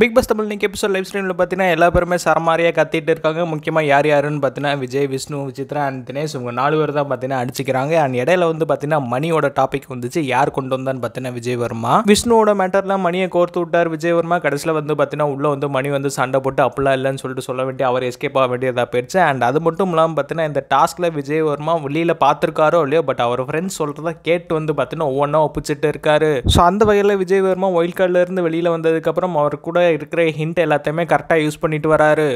Big pass Tamil இன்னைக்கு episode live ஸ்ட்ரீமில் பார்த்தீங்கன்னா எல்லா பேருமே சரமாரியாக கத்திட்டு இருக்காங்க. முக்கியமாக யார் யாருன்னு பார்த்தீங்கன்னா விஜய் விஷ்ணு விசித்ரா அண்ட் தினேஷ். இவங்க நாலு பேர் தான் பார்த்தீங்கன்னா அடிச்சுக்கிறாங்க. அண்ட் இடையில வந்து பார்த்தீங்கன்னா மணியோட டாபிக் வந்துச்சு. யார் கொண்டு வந்தான்னு பார்த்தீங்கன்னா விஜய் வர்மா. விஷ்ணுவோட மேட்டர்லாம் மணியை கோர்த்து விட்டார் விஜய் வர்மா. கடைசியில் வந்து பார்த்தீங்கன்னா உள்ளே வந்து மணி வந்து சண்டை போட்டு அப்படிலாம் இல்லைன்னு சொல்லிட்டு சொல்ல வேண்டிய அவர் எஸ்கேப் ஆக வேண்டியதாக போயிடுச்சு அண்ட் அது மட்டும் இல்லாமல் பார்த்தீங்கன்னா இந்த டாஸ்கில் விஜய் வர்மா வெளியில் பார்த்துருக்காரோ இல்லையோ பட் அவர் ஃப்ரெண்ட்ஸ் சொல்கிறத கேட்டு வந்து பார்த்தீங்கன்னா ஒவ்வொன்றா ஒப்பிச்சிட்டு இருக்காரு. ஸோ அந்த வகையில் விஜய் வர்மா ஒயில் கார்டில் இருந்து வெளியில் வந்ததுக்கப்புறம் அவர் கூட இருக்கிற ஹிண்ட் எல்லாத்தையுமே கரெக்டாக யூஸ் பண்ணிட்டு வராரு.